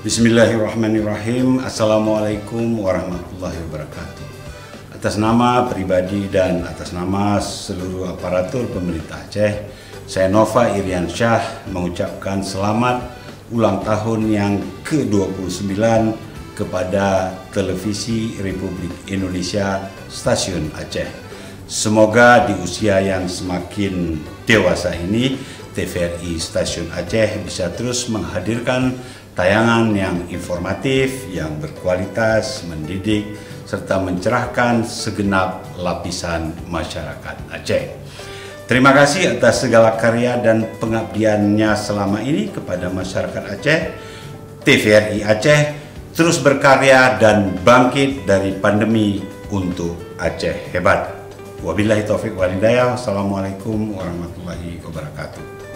Bismillahirrahmanirrahim. Assalamualaikum warahmatullahi wabarakatuh. Atas nama pribadi dan atas nama seluruh aparatur pemerintah Aceh, saya Nova Irian Syah mengucapkan selamat ulang tahun yang ke-29 kepada Televisi Republik Indonesia Stasiun Aceh. Semoga di usia yang semakin dewasa ini, TVRI Stasiun Aceh bisa terus menghadirkan tayangan yang informatif, yang berkualitas, mendidik, serta mencerahkan segenap lapisan masyarakat Aceh. Terima kasih atas segala karya dan pengabdiannya selama ini kepada masyarakat Aceh. TVRI Aceh terus berkarya dan bangkit dari pandemi untuk Aceh hebat. Wabillahi taufik walhidayah. Wassalamualaikum warahmatullahi wabarakatuh.